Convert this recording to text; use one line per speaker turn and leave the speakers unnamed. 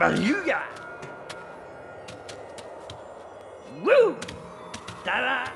Beluga! Woo! Ta-da!